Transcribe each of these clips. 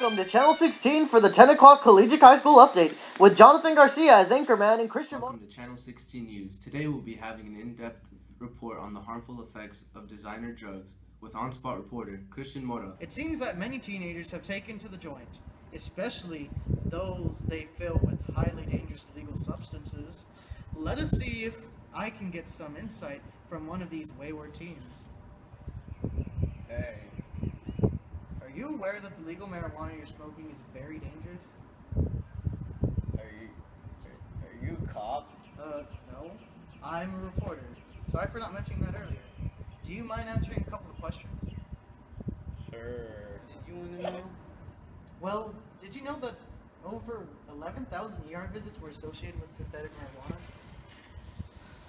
Welcome to Channel 16 for the 10 o'clock Collegiate High School update with Jonathan Garcia as anchorman and Christian. Welcome to Channel 16 News. Today we'll be having an in-depth report on the harmful effects of designer drugs with on-spot reporter Christian Mora. It seems that many teenagers have taken to the joint, especially those they fill with highly dangerous illegal substances. Let us see if I can get some insight from one of these wayward teens. Hey, Are you aware that the legal marijuana you're smoking is very dangerous? are you are, are you a cop? Uh, no. I'm a reporter. Sorry for not mentioning that earlier. Do you mind answering a couple of questions? Sure. Did you want to know? Well, did you know that over 11,000 ER visits were associated with synthetic marijuana?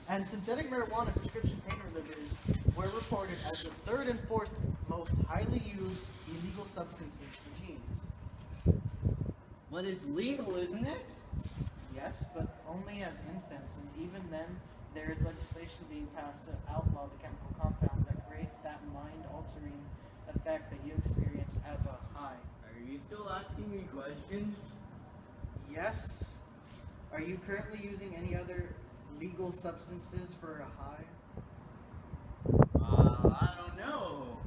And synthetic marijuana prescription pain relievers were reported as the third and fourth most highly used illegal substances for teens. But it's legal, isn't it? Yes, but only as incense, and even then, there is legislation being passed to outlaw the chemical compounds that create that mind-altering effect that you experience as a high. Are you still asking me questions? Yes. Are you currently using any other legal substances for a high? Uh, I don't know.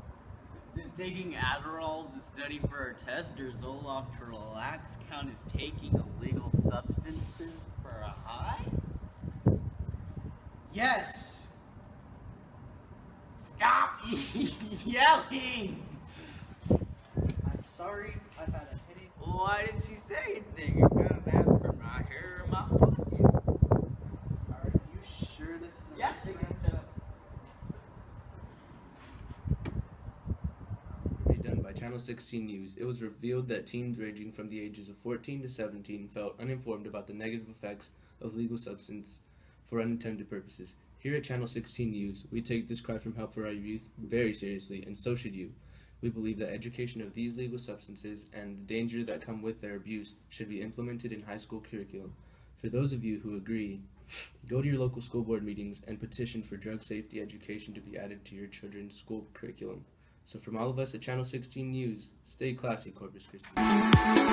Does taking Adderall to study for a test or Zoloft to relax count as taking illegal substances for a high? Yes. Stop yelling! I'm sorry. I've had a headache. Why didn't you say anything? I've got an aspirin right here in my pocket. Are you sure this is an Yeah, by Channel 16 News. It was revealed that teens ranging from the ages of 14 to 17 felt uninformed about the negative effects of legal substance for unintended purposes. Here at Channel 16 News, we take this cry from help for our youth very seriously, and so should you. We believe that education of these legal substances and the danger that come with their abuse should be implemented in high school curriculum. For those of you who agree, go to your local school board meetings and petition for drug safety education to be added to your children's school curriculum. So from all of us at Channel 16 News, stay classy, Corpus Christi.